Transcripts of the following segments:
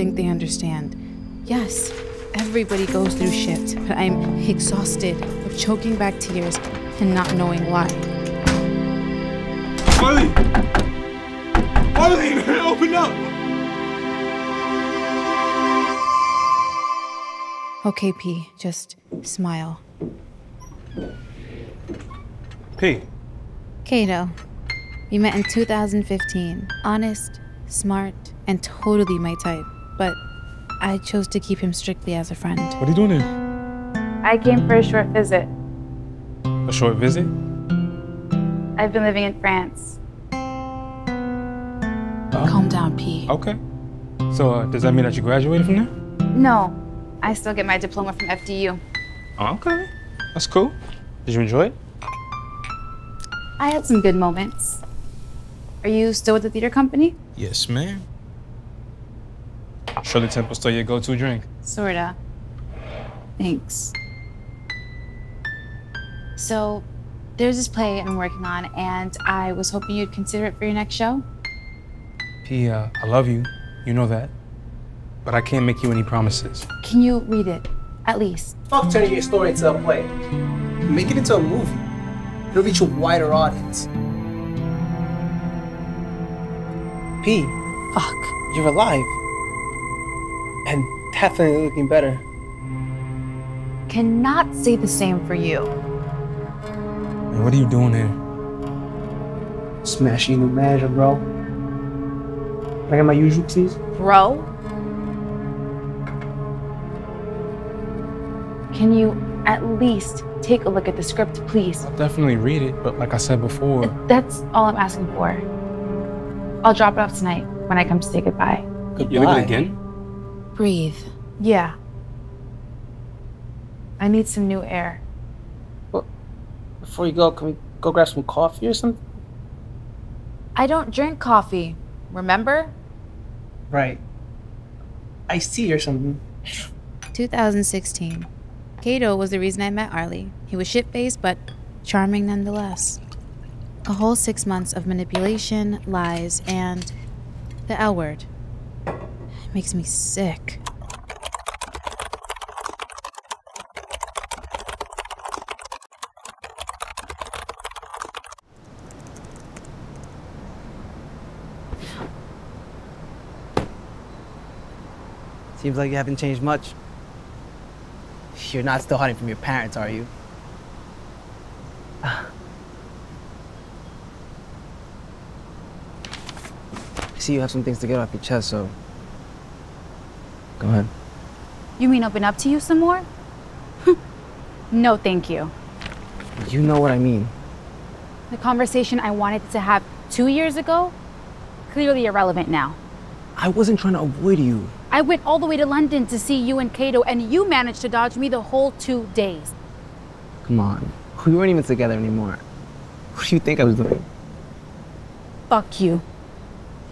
think they understand. Yes, everybody goes through shit, but I'm exhausted of choking back tears and not knowing why. Arlie! Arlie, open up! Okay, P, just smile. P, Kato, we met in 2015. Honest, smart, and totally my type. But I chose to keep him strictly as a friend. what are you doing here? I came for a short visit. A short visit? I've been living in France. Calm down, P. Okay. So, uh, does that mean that you graduated from there? No, I still get my diploma from FDU. Okay. That's cool. Did you enjoy it? I had some good moments. Are you still with the theater company? Yes, ma'am. Shirley Temple still your go-to drink? Sorta. Thanks. So, there's this play I'm working on, and I was hoping you'd consider it for your next show. P, uh, I love you. You know that. But I can't make you any promises. Can you read it? At least. Fuck turning your story into a play. Make it into a movie. It'll reach a wider audience. P, Fuck. you're alive. And definitely looking better. Cannot say the same for you. And what are you doing here? Smashing the manager, bro. Can I get my usual, please? Bro? Can you at least take a look at the script, please? I'll definitely read it, but like I said before, That's all I'm asking for. I'll drop it off tonight when I come to say goodbye. Goodbye. you're looking again? Breathe. Yeah. I need some new air. Well, Before you go, can we go grab some coffee or something? I don't drink coffee, remember? Right. Iced tea or something. 2016. Kato was the reason I met Arlie. He was shit faced, but charming nonetheless. A whole six months of manipulation, lies, and the L word. It makes me sick. Seems like you haven't changed much. You're not still hiding from your parents, are you? I see you have some things to get off your chest, so. Go ahead. You mean open up to you some more? no, thank you. You know what I mean. The conversation I wanted to have two years ago, clearly irrelevant now. I wasn't trying to avoid you. I went all the way to London to see you and Kato, and you managed to dodge me the whole two days. Come on. We weren't even together anymore. What do you think I was doing? Fuck you.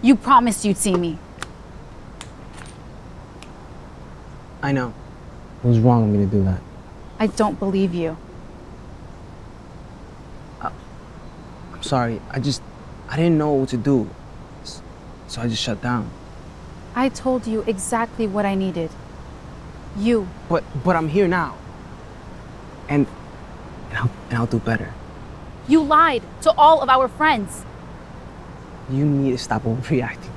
You promised you'd see me. I know. It was wrong of me to do that. I don't believe you. Uh, I'm sorry. I just. I didn't know what to do. So I just shut down. I told you exactly what I needed. You. But but I'm here now. And and I'll, and I'll do better. You lied to all of our friends. You need to stop overreacting.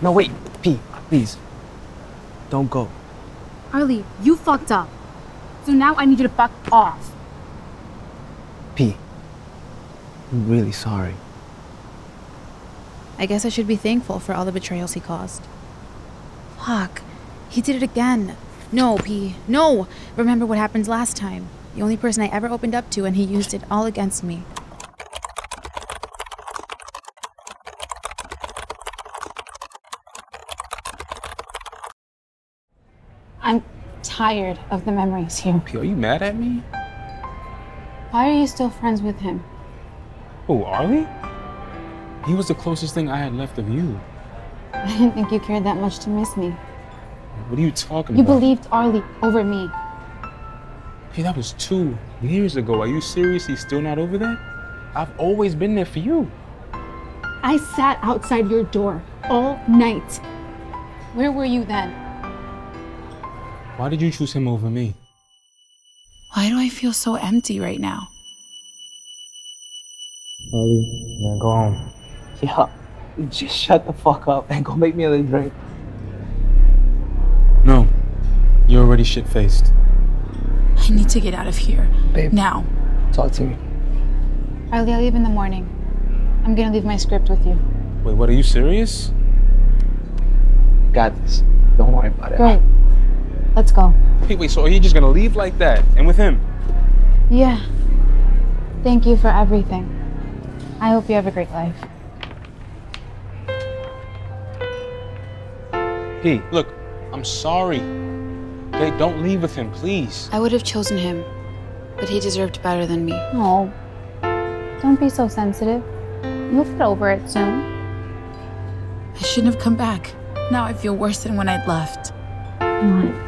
No wait, P, please. Don't go. Arlie, you fucked up. So now I need you to fuck off. P. I'm really sorry. I guess I should be thankful for all the betrayals he caused. Fuck. He did it again. No, P. No! Remember what happened last time. The only person I ever opened up to, and he used it all against me. I'm tired of the memories here. P, are you mad at me? Why are you still friends with him? Oh, Arlie? He was the closest thing I had left of you. I didn't think you cared that much to miss me. What are you talking You about? You believed Arlie over me. P, that was two years ago. Are you seriously still not over that? I've always been there for you. I sat outside your door all night Where were you then? Why did you choose him over me? Why do I feel so empty right now? Arlie, man, go home. Yeah, just shut the fuck up and go make me another drink. No, you're already shit faced. I need to get out of here. Babe. Now. Talk to me. Arlie, I'll leave in the morning. I'm gonna leave my script with you. Wait, what? Are you serious? Got this. Don't worry about it. Great. Let's go. Wait, wait. So are you just gonna leave like that and with him? Yeah. Thank you for everything. I hope you have a great life. P, look, I'm sorry. Okay, don't leave with him, please. I would have chosen him, but he deserved better than me. Oh, don't be so sensitive. You'll get over it soon. I shouldn't have come back. Now I feel worse than when I'd left. Come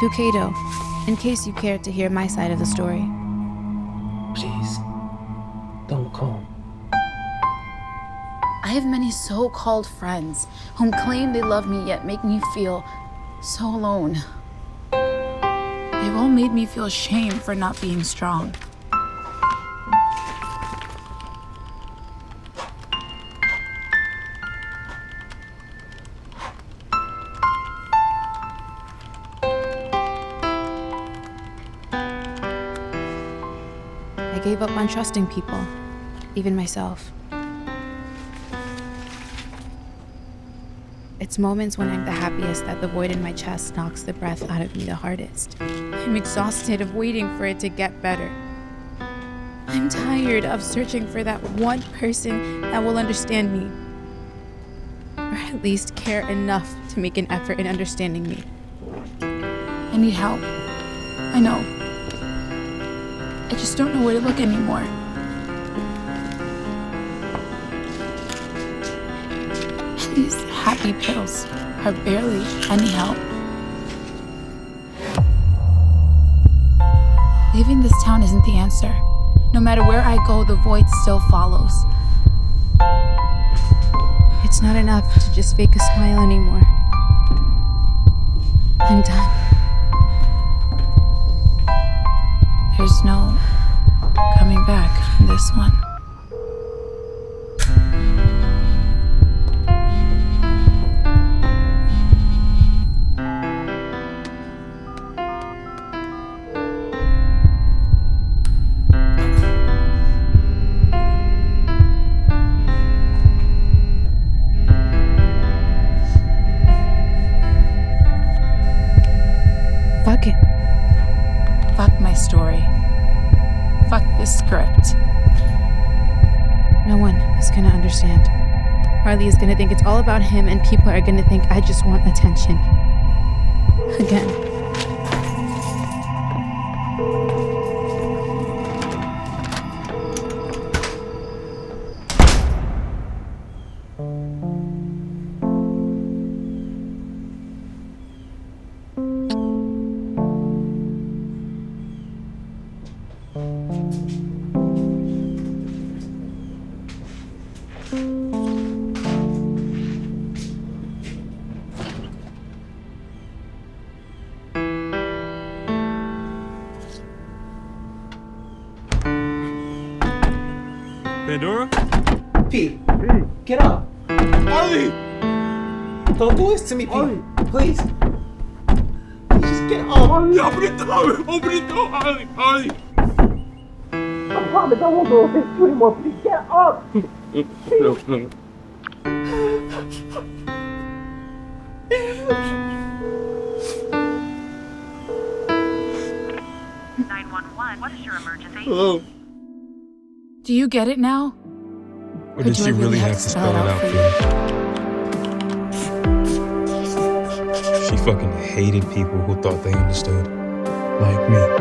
To Kato, in case you cared to hear my side of the story. Please. Don't call. I have many so called friends whom claim they love me yet make me feel so alone. They've all made me feel shame for not being strong. I gave up on trusting people, even myself. It's moments when I'm the happiest that the void in my chest knocks the breath out of me the hardest. I'm exhausted of waiting for it to get better. I'm tired of searching for that one person that will understand me. Or at least care enough to make an effort in understanding me. I need help. I know. I just don't know where to look anymore. These happy pills are barely any help. Leaving this town isn't the answer. No matter where I go, the void still follows. It's not enough to just fake a smile anymore. I'm done. There's no coming back from this one. Arlie is gonna think it's all about him, and people are gonna think I just want attention. Again. Pandora? P, get up. Arlie! Don't do this to me, P. Please. Please just get up. Open the door! Open the door, Arlie! Arlie! I promise I won't go this to anymore. Please get up. No, no. What is your emergency? Hello. Do you get it now? Or did do she really really have to spell it out for you? She fucking hated people who thought they understood. Like me.